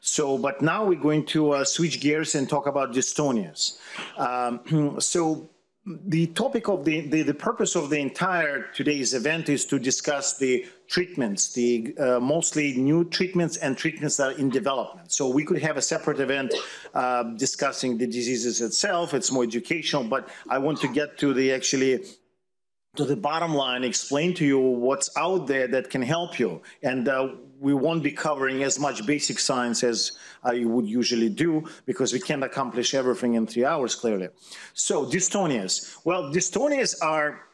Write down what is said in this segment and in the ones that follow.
So, but now we're going to uh, switch gears and talk about dystonias. Um, so the topic of the, the, the, purpose of the entire today's event is to discuss the treatments, the uh, mostly new treatments and treatments that are in development. So we could have a separate event uh, discussing the diseases itself. It's more educational, but I want to get to the actually to the bottom line, explain to you what's out there that can help you. And uh, we won't be covering as much basic science as uh, you would usually do because we can't accomplish everything in three hours, clearly. So dystonias. Well, dystonias are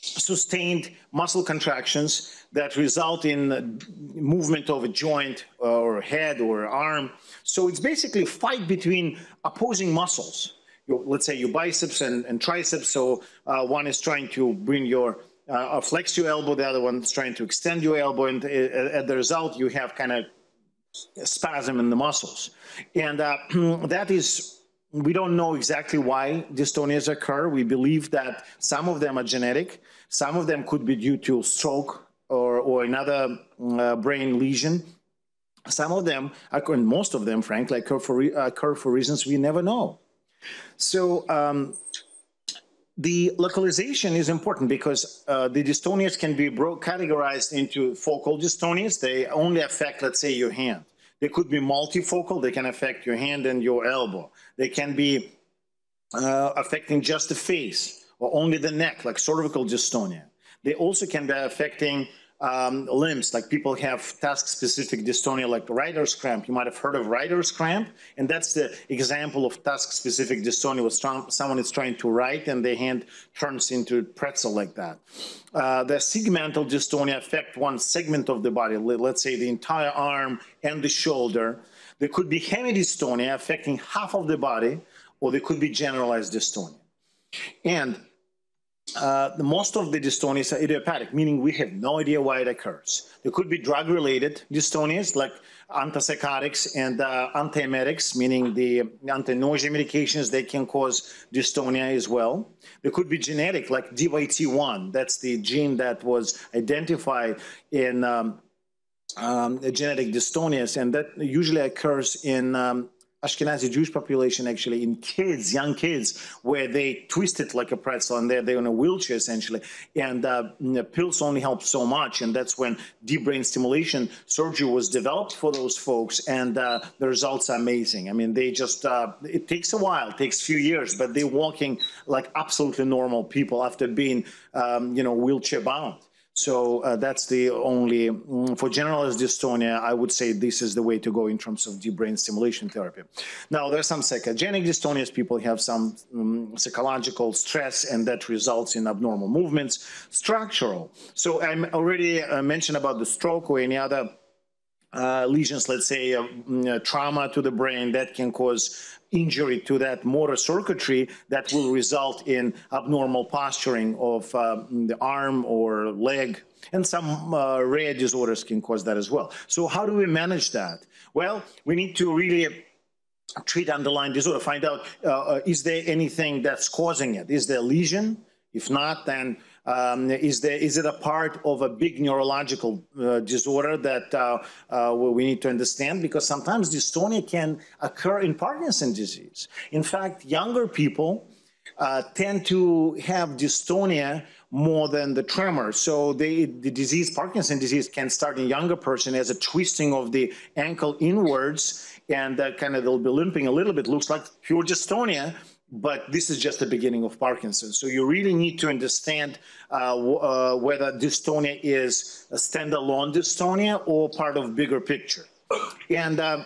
sustained muscle contractions that result in movement of a joint or head or arm. So it's basically fight between opposing muscles. Your, let's say your biceps and, and triceps. So uh, one is trying to bring your uh, flex your elbow, the other one's trying to extend your elbow, and uh, at the result, you have kind of spasm in the muscles. And uh, that is, we don't know exactly why dystonias occur. We believe that some of them are genetic, some of them could be due to stroke or, or another uh, brain lesion. Some of them, and most of them, frankly, occur for, occur for reasons we never know. So, um, the localization is important because uh, the dystonias can be categorized into focal dystonias. They only affect, let's say, your hand. They could be multifocal. They can affect your hand and your elbow. They can be uh, affecting just the face or only the neck, like cervical dystonia. They also can be affecting um, limbs, like people have task-specific dystonia, like writer's cramp. You might have heard of writer's cramp, and that's the example of task-specific dystonia where someone is trying to write and their hand turns into pretzel like that. Uh, the segmental dystonia affect one segment of the body, let's say the entire arm and the shoulder. There could be hemidystonia affecting half of the body, or there could be generalized dystonia. And uh, most of the dystonias are idiopathic, meaning we have no idea why it occurs. There could be drug-related dystonias like antipsychotics and uh, antiemetics, meaning the anti-nausea medications, they can cause dystonia as well. There could be genetic, like DYT1. That's the gene that was identified in um, um, genetic dystonias, and that usually occurs in um, Ashkenazi Jewish population actually in kids, young kids, where they twist it like a pretzel and they're, they're in a wheelchair essentially. And uh, pills only help so much. And that's when deep brain stimulation surgery was developed for those folks. And uh, the results are amazing. I mean, they just, uh, it takes a while, it takes a few years, but they're walking like absolutely normal people after being, um, you know, wheelchair bound. So uh, that's the only, mm, for generalized dystonia, I would say this is the way to go in terms of deep brain stimulation therapy. Now, there's some psychogenic dystonias. People have some um, psychological stress, and that results in abnormal movements. Structural. So I already uh, mentioned about the stroke or any other uh, lesions, let's say uh, mm, trauma to the brain that can cause injury to that motor circuitry that will result in abnormal posturing of uh, the arm or leg. And some uh, rare disorders can cause that as well. So how do we manage that? Well, we need to really treat underlying disorder, find out, uh, uh is there anything that's causing it? Is there a lesion? If not, then um, is, there, is it a part of a big neurological uh, disorder that uh, uh, we need to understand? Because sometimes dystonia can occur in Parkinson's disease. In fact, younger people uh, tend to have dystonia more than the tremor. So they, the disease, Parkinson's disease, can start in younger person as a twisting of the ankle inwards, and that kind of they'll be limping a little bit. Looks like pure dystonia, but this is just the beginning of Parkinson's. So you really need to understand uh, uh, whether dystonia is a standalone dystonia or part of bigger picture. And uh,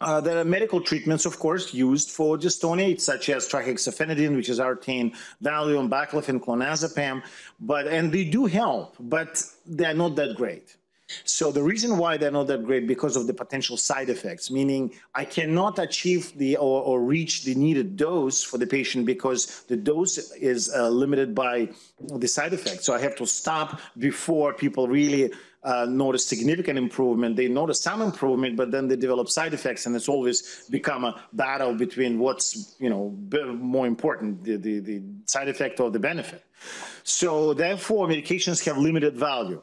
uh, there are medical treatments, of course, used for dystonia, such as trihexyphenidyl, which is Artane, Valium, Baclofen, Clonazepam, but and they do help, but they're not that great. So the reason why they're not that great because of the potential side effects, meaning I cannot achieve the or, or reach the needed dose for the patient because the dose is uh, limited by the side effects. So I have to stop before people really uh, notice significant improvement. They notice some improvement, but then they develop side effects, and it's always become a battle between what's you know more important, the, the, the side effect or the benefit. So therefore, medications have limited value.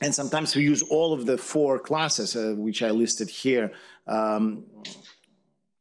And sometimes we use all of the four classes, uh, which I listed here. Um,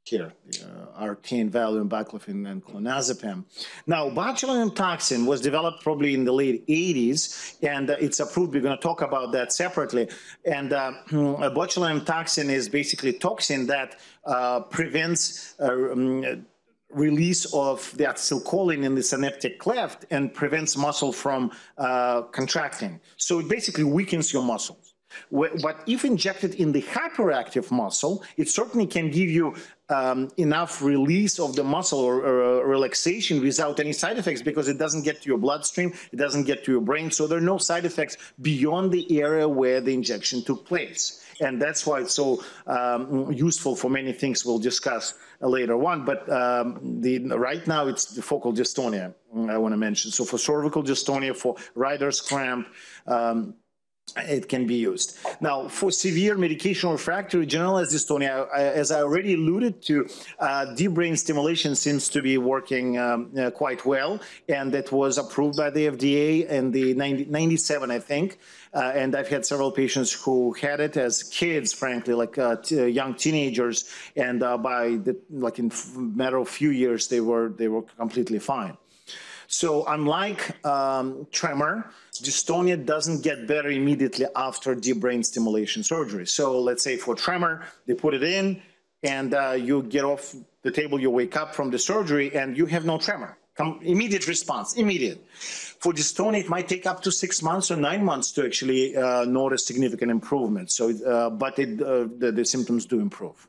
here, uh, Artane, Valium, baclofen, and clonazepam. Now, botulinum toxin was developed probably in the late 80s, and uh, it's approved. We're going to talk about that separately. And uh, botulinum toxin is basically toxin that uh, prevents uh, um, release of the acetylcholine in the synaptic cleft and prevents muscle from uh, contracting. So it basically weakens your muscles. But if injected in the hyperactive muscle, it certainly can give you um, enough release of the muscle or, or, relaxation without any side effects because it doesn't get to your bloodstream, it doesn't get to your brain. So there are no side effects beyond the area where the injection took place. And that's why it's so um, useful for many things we'll discuss later on. But um, the, right now it's the focal dystonia I want to mention. So for cervical dystonia, for writer's cramp, um, it can be used. Now, for severe medication refractory generalized dystonia, as I already alluded to, uh, deep brain stimulation seems to be working um, uh, quite well, and that was approved by the FDA in the 90, 97, I think. Uh, and I've had several patients who had it as kids, frankly, like uh, young teenagers, and uh, by the, like in matter of few years, they were they were completely fine. So unlike um, tremor, dystonia doesn't get better immediately after deep brain stimulation surgery. So let's say for tremor, they put it in and uh, you get off the table, you wake up from the surgery and you have no tremor. Come, immediate response, immediate. For dystonia, it might take up to six months or nine months to actually uh, notice significant improvement. So, uh, but it, uh, the, the symptoms do improve.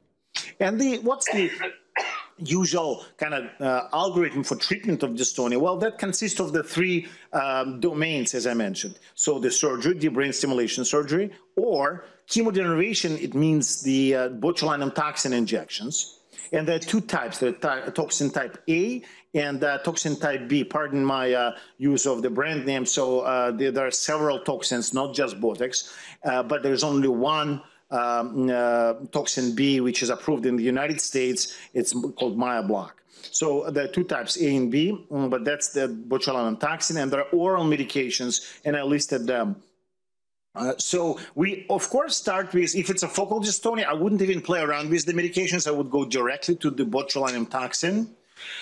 And the what's the usual kind of uh, algorithm for treatment of dystonia? Well, that consists of the three um, domains, as I mentioned. So the surgery, the brain stimulation surgery, or chemodenervation, it means the uh, botulinum toxin injections. And there are two types, the toxin type A and uh, toxin type B. Pardon my uh, use of the brand name. So uh, there, there, are several toxins, not just Botox, uh, but there's only one um, uh, toxin B, which is approved in the United States. It's called Myobloc. So there are two types, A and B, mm, but that's the botulinum toxin, and there are oral medications, and I listed them. Uh, so we, of course, start with, if it's a focal dystonia, I wouldn't even play around with the medications. I would go directly to the botulinum toxin.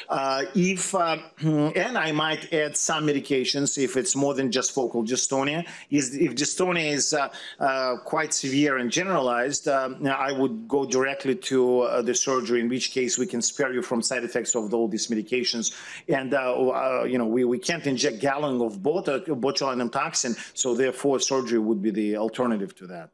Uh, if uh, and I might add some medications if it's more than just focal dystonia. Is if dystonia is uh, uh quite severe and generalized, um, I would go directly to uh, the surgery. In which case, we can spare you from side effects of all these medications. And uh, you know, we, we can't inject gallon of botulinum toxin, so therefore, surgery would be the alternative to that.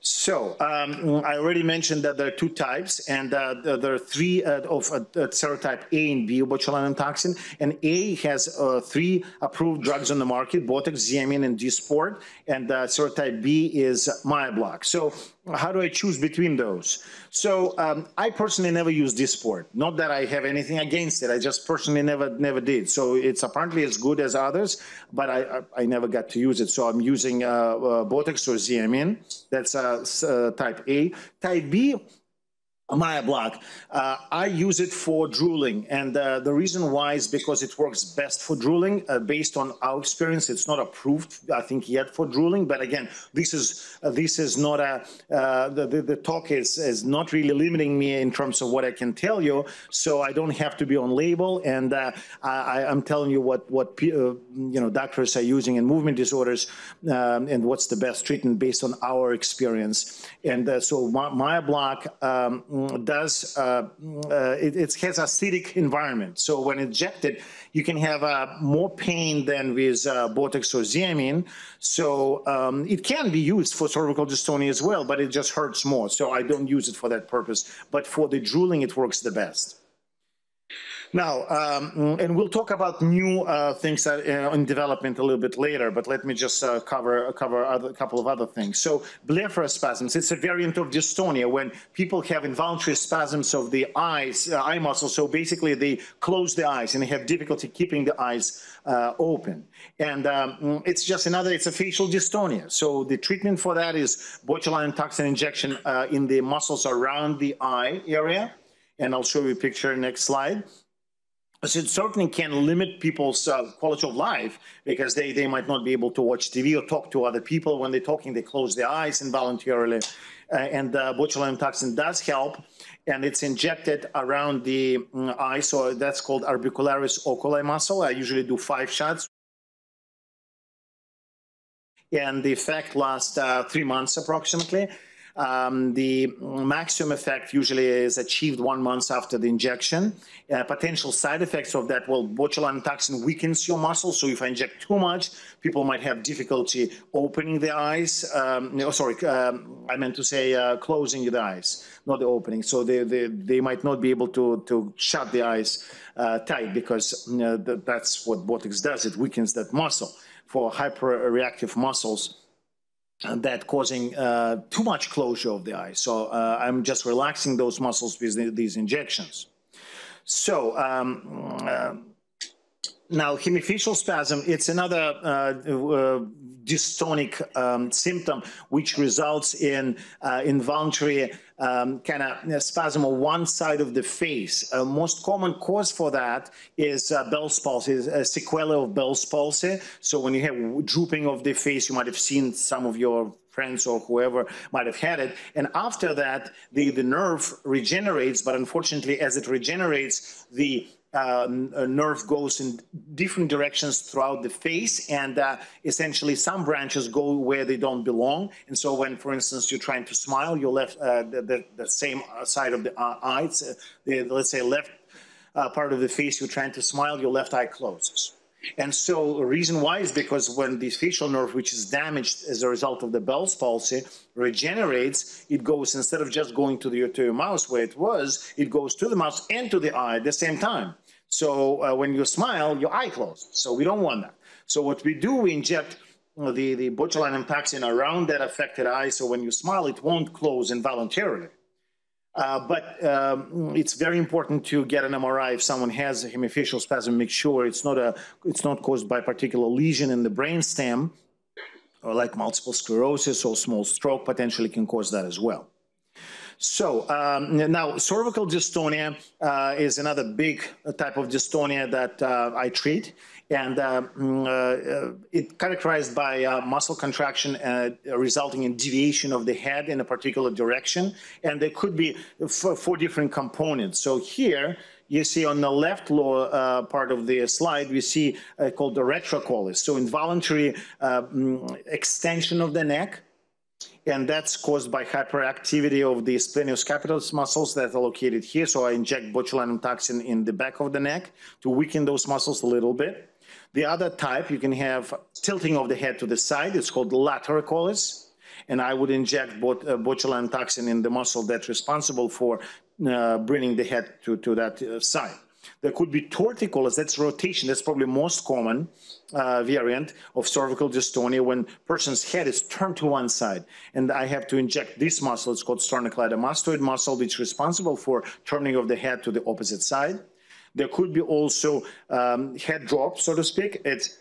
So um, I already mentioned that there are two types, and uh, there are three uh, of uh, serotype A and B botulinum toxin. And A has uh, three approved drugs on the market: Botox, Xeomin, and Dysport. And uh, serotype B is Myobloc. So how do I choose between those? So um, I personally never use this Dysport. Not that I have anything against it. I just personally never never did. So it's apparently as good as others, but I I, I never got to use it. So I'm using uh, uh, Botox or Xeomin. That's uh, uh, type A. Type B Myobloc. Uh, I use it for drooling, and uh, the reason why is because it works best for drooling. Uh, based on our experience, it's not approved, I think, yet for drooling. But again, this is uh, this is not a uh, the, the, the talk is is not really limiting me in terms of what I can tell you. So I don't have to be on label, and uh, I, am telling you what what you know doctors are using in movement disorders, um, and what's the best treatment based on our experience. And so Myobloc. Um, does, uh, uh, it, it, has acidic environment. So when injected, you can have uh, more pain than with uh, Botox or Xeomin. So um, it can be used for cervical dystonia as well, but it just hurts more. So I don't use it for that purpose. But for the drooling, it works the best. Now, um, and we'll talk about new uh, things that, uh, in development a little bit later, but let me just uh, cover cover a couple of other things. So, blepharospasms, it's a variant of dystonia when people have involuntary spasms of the eyes, uh, eye muscle. So basically, they close the eyes and they have difficulty keeping the eyes uh, open. And um, it's just another, it's a facial dystonia. So the treatment for that is botulinum toxin injection uh, in the muscles around the eye area. And I'll show you a picture next slide. It certainly can limit people's uh, quality of life because they, they might not be able to watch TV or talk to other people. When they're talking, they close their eyes involuntarily. Uh, and uh, botulinum toxin does help, and it's injected around the um, eye. So that's called orbicularis oculi muscle. I usually do five shots. And the effect lasts uh, three months approximately. Um, the maximum effect usually is achieved one month after the injection. Uh, potential side effects of that, well, botulinum toxin weakens your muscles. So if I inject too much, people might have difficulty opening the eyes. Um, no, sorry, um, I meant to say uh, closing the eyes, not the opening. So they, they, they might not be able to, to shut the eyes uh, tight because uh, that's what Botox does. It weakens that muscle. For hyperreactive muscles, that causing uh, too much closure of the eye. So uh, I'm just relaxing those muscles with these injections. So um, uh, now hemifacial spasm, it's another uh, uh, dystonic um, symptom which results in uh, involuntary um, kind of spasm on one side of the face. Uh, most common cause for that is uh, Bell's palsy, a sequela of Bell's palsy. So when you have drooping of the face, you might have seen some of your friends or whoever might have had it. And after that, the, the nerve regenerates, but unfortunately, as it regenerates, the uh, nerve goes in different directions throughout the face, and uh, essentially some branches go where they don't belong. And so, when, for instance, you're trying to smile, your left, uh, the, the, the, same side of the uh, eye, the, let's say left uh, part of the face, you're trying to smile, your left eye closes. And so, the reason why is because when the facial nerve, which is damaged as a result of the Bell's palsy, regenerates, it goes instead of just going to the to your mouth where it was, it goes to the mouth and to the eye at the same time. So uh, when you smile, your eye closes. So we don't want that. So what we do, we inject the, the botulinum toxin around that affected eye. So when you smile, it won't close involuntarily. Uh, but um, it's very important to get an MRI if someone has a hemifacial spasm. Make sure it's not a it's not caused by a particular lesion in the brainstem, or like multiple sclerosis or small stroke potentially can cause that as well. So um, now cervical dystonia uh, is another big type of dystonia that uh, I treat. And uh, mm, uh it's characterized by uh, muscle contraction uh, resulting in deviation of the head in a particular direction. And there could be four different components. So here, you see on the left lower uh, part of the slide, we see uh, called the retrocollis. So involuntary uh, mm, extension of the neck and that's caused by hyperactivity of the splenioscapular muscles that are located here. So I inject botulinum toxin in the back of the neck to weaken those muscles a little bit. The other type, you can have tilting of the head to the side. It's called laterocollis. And I would inject bot, uh, botulinum toxin in the muscle that's responsible for uh, bringing the head to, to that uh, side. There could be torticollis, that's rotation, that's probably most common uh, variant of cervical dystonia when person's head is turned to one side. And I have to inject this muscle, it's called sternocleidomastoid muscle, which is responsible for turning of the head to the opposite side. There could be also um, head drop, so to speak. It's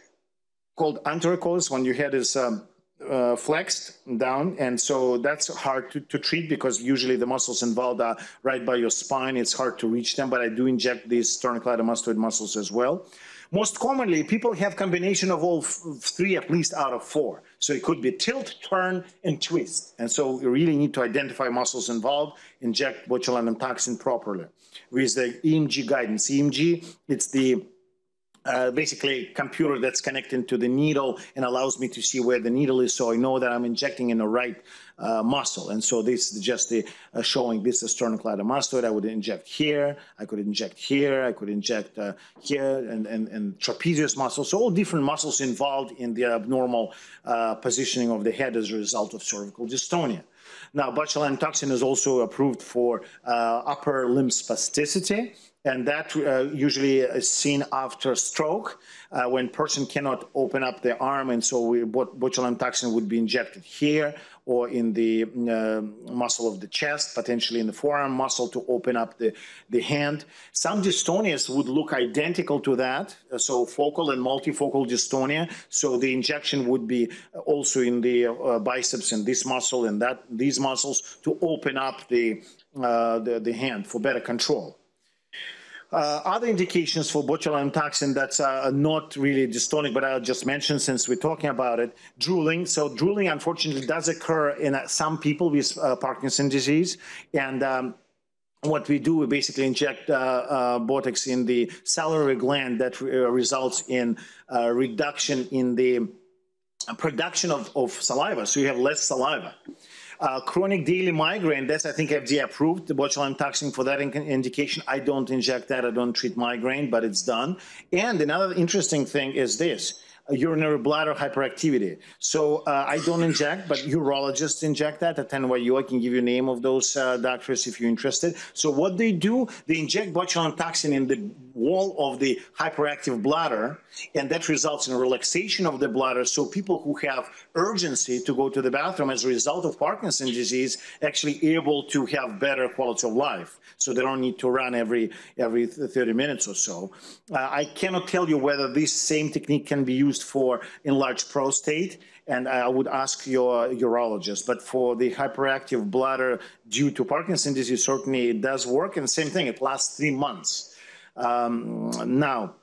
called anterocollis when your head is um, uh, flexed down, and so that's hard to, to treat because usually the muscles involved are right by your spine. It's hard to reach them, but I do inject these sternocleidomastoid muscles as well. Most commonly, people have combination of all three, at least out of four. So it could be tilt, turn, and twist. And so you really need to identify muscles involved, inject botulinum toxin properly with the EMG guidance. EMG, it's the uh, basically computer that's connected to the needle and allows me to see where the needle is so I know that I'm injecting in the right uh, muscle. And so this is just the, uh, showing this is sternocleidomastoid. I would inject here, I could inject here, I could inject uh, here and, and, and trapezius muscles. So all different muscles involved in the abnormal uh, positioning of the head as a result of cervical dystonia. Now, botulinum toxin is also approved for uh, upper limb spasticity and that uh, usually is seen after stroke uh, when person cannot open up their arm and so we, botulinum toxin would be injected here or in the uh, muscle of the chest potentially in the forearm muscle to open up the, the hand. Some dystonias would look identical to that uh, so focal and multifocal dystonia. So the injection would be also in the uh, biceps and this muscle and that these muscles to open up the, uh, the, the hand for better control Uh, other indications for botulinum toxin that's uh, not really dystonic, but I'll just mention since we're talking about it, drooling. So drooling, unfortunately, does occur in uh, some people with uh, Parkinson's disease. And um, what we do, we basically inject uh, uh, Botox in the salivary gland that re results in reduction in the production of, of saliva. So you have less saliva. Uh, chronic daily migraine, that's I think FDA approved, the botulinum toxin for that in indication. I don't inject that, I don't treat migraine, but it's done. And another interesting thing is this urinary bladder hyperactivity. So uh, I don't inject, but urologists inject that at NYU. I can give you name of those uh, doctors if you're interested. So what they do, they inject botulinum toxin in the wall of the hyperactive bladder, and that results in relaxation of the bladder. So people who have urgency to go to the bathroom as a result of Parkinson's disease actually able to have better quality of life. So they don't need to run every every 30 minutes or so. Uh, I cannot tell you whether this same technique can be used for enlarged prostate and I would ask your urologist. But for the hyperactive bladder due to Parkinson's disease, certainly it does work. And same thing, it lasts three months. Um, now,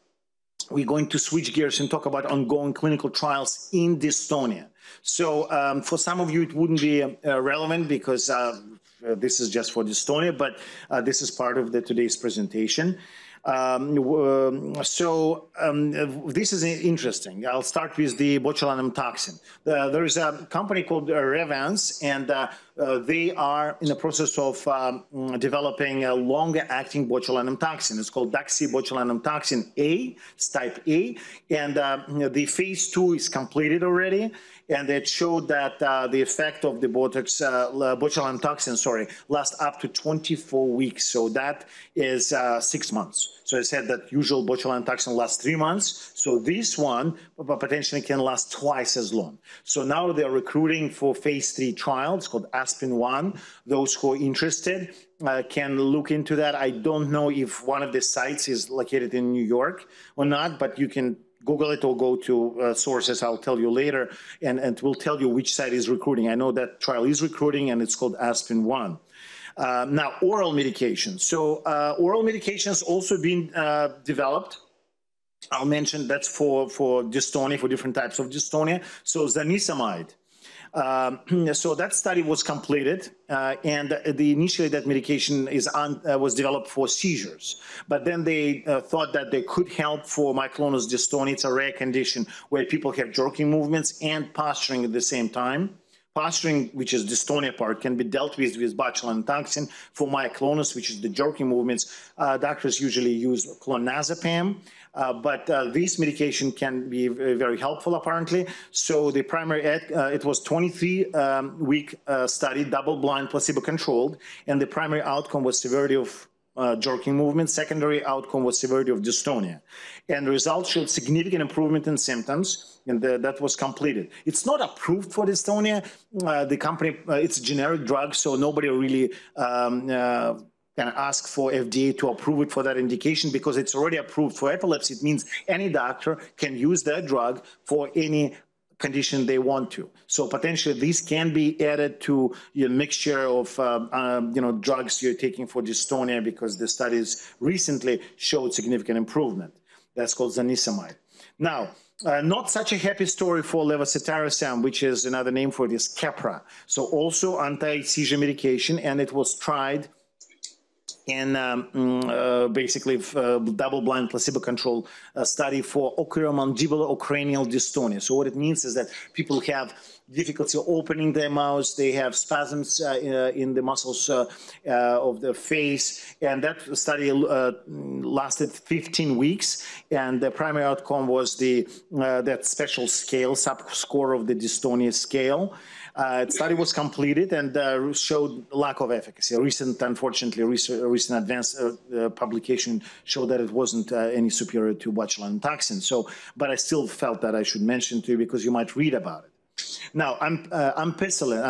we're going to switch gears and talk about ongoing clinical trials in dystonia. So um, for some of you, it wouldn't be uh, relevant because uh, this is just for dystonia, but uh, this is part of the today's presentation. Um, um, so um, this is interesting. I'll start with the botulinum toxin. Uh, there is a company called uh, Revance, and uh, uh, they are in the process of um, developing a longer-acting botulinum toxin. It's called Daxi botulinum toxin A, it's type A, and uh, the phase two is completed already and it showed that uh, the effect of the Botox, uh, botulinum toxin, sorry, lasts up to 24 weeks. So that is uh, six months. So I said that usual botulinum toxin lasts three months. So this one potentially can last twice as long. So now they're recruiting for phase three trials called Aspen One. Those who are interested uh, can look into that. I don't know if one of the sites is located in New York or not, but you can Google it or go to uh, sources. I'll tell you later, and and we'll tell you which site is recruiting. I know that trial is recruiting, and it's called Aspen One. Uh, now, oral medications. So, uh, oral medications also being uh, developed. I'll mention that's for for dystonia, for different types of dystonia. So, zonisamide um, so that study was completed, uh, and the, initially that medication is on, uh, was developed for seizures. But then they uh, thought that they could help for myoclonus dystonia. It's a rare condition where people have jerking movements and posturing at the same time. Posturing, which is dystonia part, can be dealt with with botulinum toxin. For myoclonus, which is the jerking movements, uh, doctors usually use clonazepam. Uh, but uh, this medication can be very helpful, apparently. So the primary, uh, it was 23 um, week uh, study, double blind, placebo controlled, and the primary outcome was severity of uh, jerking movement. Secondary outcome was severity of dystonia. And results showed significant improvement in symptoms, and the, that was completed. It's not approved for dystonia. Uh, the company, uh, it's a generic drug, so nobody really um, can ask for FDA to approve it for that indication because it's already approved for epilepsy. It means any doctor can use that drug for any condition they want to. So potentially these can be added to your mixture of uh, uh, you know drugs you're taking for dystonia because the studies recently showed significant improvement. That's called zonisamide. Now, uh, not such a happy story for levetiracetam, which is another name for this Keppra. So also anti-seizure medication, and it was tried in um, mm, uh, basically uh, double-blind placebo-controlled uh, study for oculomandibular or cranial dystonia. So what it means is that people have difficulty opening their mouths, they have spasms uh, uh, in the muscles uh, of the face, and that study lasted 15 weeks, and the primary outcome was the that special scale, sub-score of the dystonia scale. Uh, the study was completed and uh, showed lack of efficacy. A recent, unfortunately, recent, recent advanced uh, uh, publication showed that it wasn't uh, any superior to botulinum toxin. So, but I still felt that I should mention to you because you might read about it. Now, I'm uh, ampicillin.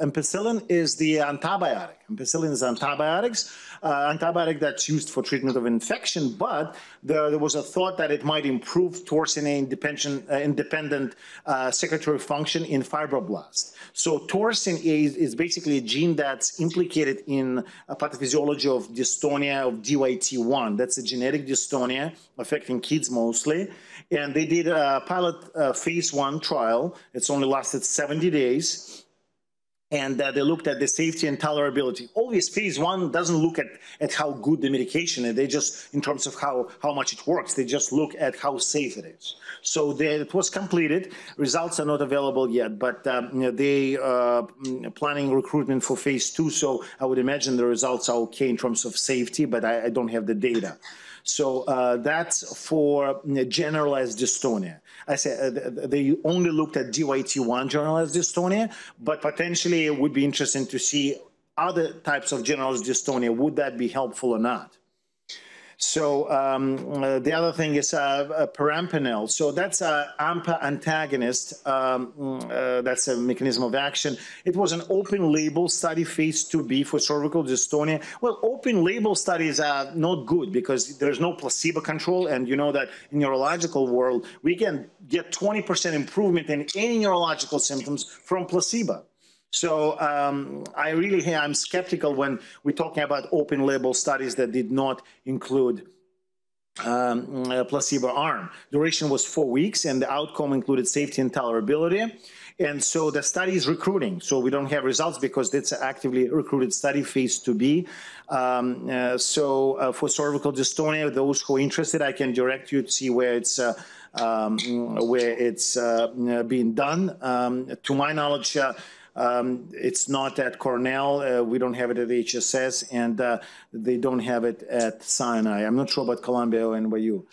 Ampicillin is the antibiotic Ampicillin is antibiotics, uh, antibiotic that's used for treatment of infection, but there, there was a thought that it might improve torsin independent, uh, independent uh, secretory function in fibroblasts. So torsin is, is, basically a gene that's implicated in a pathophysiology of dystonia of DYT1. That's a genetic dystonia affecting kids mostly. And they did a pilot uh, phase one trial. It's only lasted 70 days and uh, they looked at the safety and tolerability. Always phase one doesn't look at, at how good the medication is. They just, in terms of how, how much it works, they just look at how safe it is. So they, it was completed. Results are not available yet, but um, they uh, planning recruitment for phase two. So I would imagine the results are okay in terms of safety, but I, I don't have the data. So uh, that's for generalized dystonia. I said uh, they only looked at DYT1 generalized dystonia, but potentially it would be interesting to see other types of generalized dystonia. Would that be helpful or not? So um, uh, the other thing is uh, uh, perampanel. So that's an AMPA antagonist. Um, uh, that's a mechanism of action. It was an open label study, phase 2B for cervical dystonia. Well, open label studies are not good because there's no placebo control. And you know that in neurological world, we can get 20% improvement in any neurological symptoms from placebo. So um, I really I'm skeptical when we're talking about open label studies that did not include um, a placebo arm. Duration was four weeks, and the outcome included safety and tolerability. And so the study is recruiting. So we don't have results because it's an actively recruited study, phase 2B. Um, uh, so uh, for cervical dystonia, those who are interested, I can direct you to see where it's uh, um, where it's uh, being done. Um, to my knowledge, uh, um, it's not at Cornell. Uh, we don't have it at HSS, and uh, they don't have it at Sinai. I'm not sure about Columbia or NYU.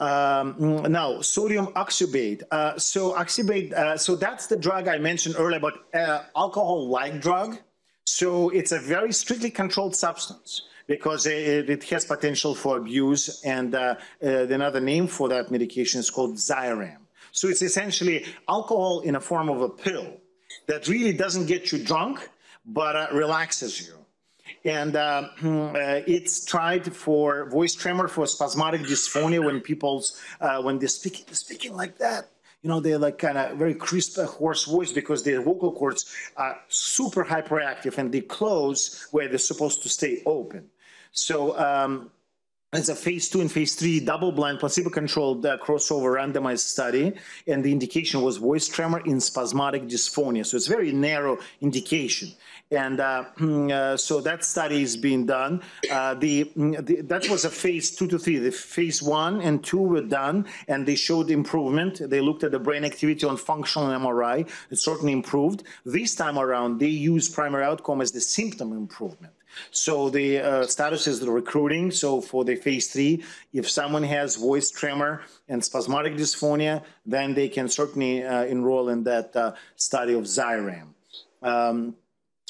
Um, now, sodium oxybate. Uh, so oxybate, uh, so that's the drug I mentioned earlier about uh, alcohol-like drug. So it's a very strictly controlled substance because it, it has potential for abuse. And uh, another name for that medication is called Xyrem. So it's essentially alcohol in a form of a pill that really doesn't get you drunk, but uh, relaxes you. And uh, uh, it's tried for voice tremor, for spasmodic dysphonia when people's, uh, when they're speaking, they're speaking like that. You know, they're like kind of very crisp, uh, hoarse voice because their vocal cords are super hyperactive and they close where they're supposed to stay open. So, um, it's a phase two and phase three double-blind, placebo-controlled uh, crossover randomized study, and the indication was voice tremor in spasmodic dysphonia. So it's very narrow indication. And uh, uh, so that study is being done. Uh, the, the, that was a phase two to three. The phase one and two were done, and they showed improvement. They looked at the brain activity on functional MRI. It certainly improved. This time around, they used primary outcome as the symptom improvement. So the uh, status is the recruiting. So for the phase three, if someone has voice tremor and spasmodic dysphonia, then they can certainly uh, enroll in that uh, study of Xyrem. Um,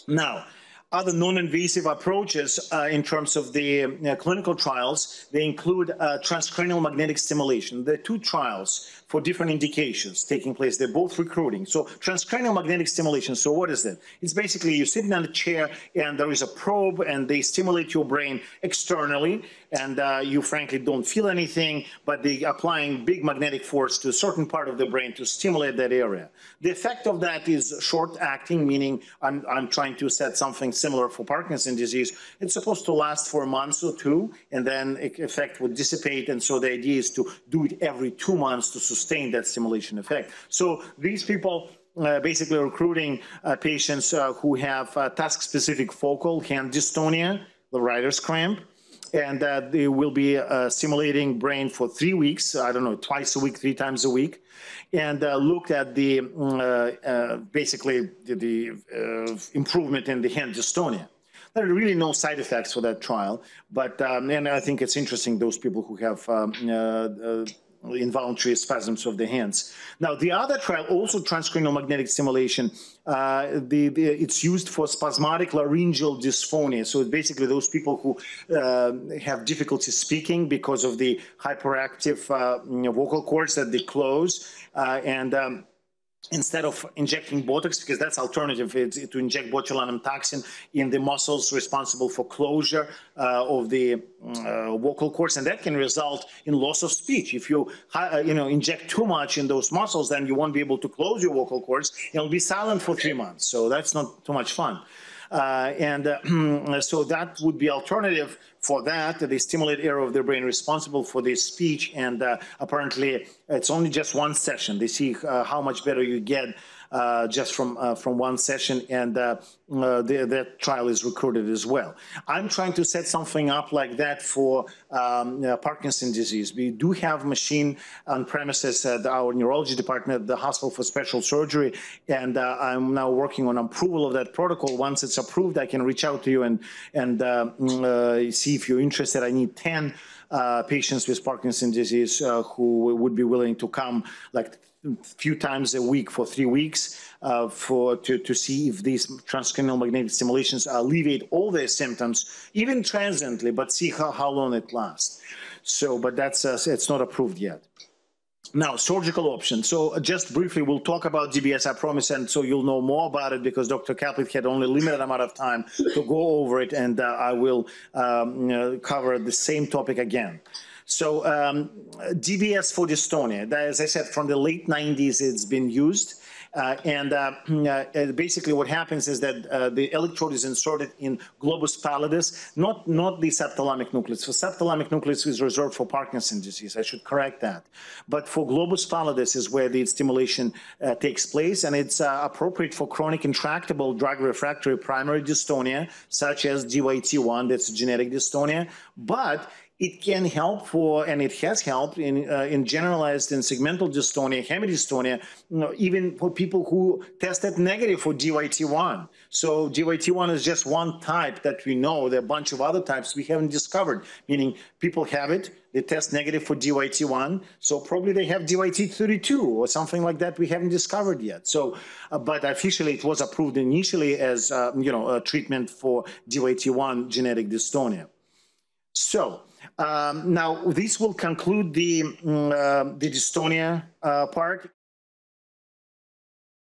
now, other non-invasive approaches uh, in terms of the uh, clinical trials, they include uh, transcranial magnetic stimulation. There are two trials for different indications taking place. They're both recruiting. So transcranial magnetic stimulation, so what is that? It's basically you're sitting on a chair and there is a probe and they stimulate your brain externally and uh, you frankly don't feel anything, but they're applying big magnetic force to a certain part of the brain to stimulate that area. The effect of that is short acting, meaning I'm, I'm trying to set something similar for Parkinson's disease. It's supposed to last for a month or two, and then the effect would dissipate. And so the idea is to do it every two months to sustain that stimulation effect. So these people uh, basically recruiting uh, patients uh, who have uh, task-specific focal hand dystonia, the writer's cramp, and uh, they will be uh, simulating brain for three weeks. I don't know, twice a week, three times a week, and looked at the mm, basically the, the improvement in the hand dystonia. There are really no side effects for that trial, but um, and I think it's interesting those people who have um, involuntary spasms of the hands. Now, the other trial, also transcranial magnetic stimulation, uh, the, the, it's used for spasmodic laryngeal dysphonia. So basically those people who uh, have difficulty speaking because of the hyperactive uh, you know, vocal cords that they close. Uh, and um, instead of injecting Botox, because that's alternative, to inject botulinum toxin in the muscles responsible for closure uh, of the uh, vocal cords, and that can result in loss of speech. If you, uh, you know, inject too much in those muscles, then you won't be able to close your vocal cords. You'll be silent for three months, so that's not too much fun. Uh, and uh, so that would be alternative for that. They stimulate area of the brain responsible for the speech, and uh, apparently it's only just one session. They see how much better you get uh, just from uh, from one session, and uh, the, that trial is recruited as well. I'm trying to set something up like that for um, Parkinson's disease. We do have machine on premises at our neurology department the Hospital for Special Surgery, and I'm now working on approval of that protocol. Once it's approved, I can reach out to you and and mm, see if you're interested. I need 10 uh, patients with Parkinson's disease uh, who would be willing to come like few times a week for three weeks uh, for to, to see if these transcranial magnetic stimulations alleviate all their symptoms, even transiently, but see how, how long it lasts. So, but that's uh, it's not approved yet. Now, surgical option. So uh, just briefly, we'll talk about DBS, I promise, and so you'll know more about it because Dr. Kaplitt had only limited amount of time to go over it, and uh, I will um, you cover the same topic again. So um, DBS for dystonia, as I said, from the late 90s, it's been used. Uh, and uh, uh, basically what happens is that uh, the electrode is inserted in globus pallidus, not, not the subthalamic nucleus. The subthalamic nucleus is reserved for Parkinson's disease. I should correct that. But for globus pallidus is where the stimulation uh, takes place, and it's uh, appropriate for chronic intractable drug refractory primary dystonia, such as DYT1, that's genetic dystonia. But it can help for, and it has helped in, uh, in generalized and segmental dystonia, hemidystonia, you know, even for people who tested negative for DYT1. So DYT1 is just one type that we know. There are a bunch of other types we haven't discovered, meaning people have it, they test negative for DYT1, so probably they have DYT32 or something like that we haven't discovered yet. So, uh, but officially it was approved initially as, uh, you know, a treatment for DYT1 genetic dystonia. So, um, now, this will conclude the, mm, uh, the dystonia uh, part.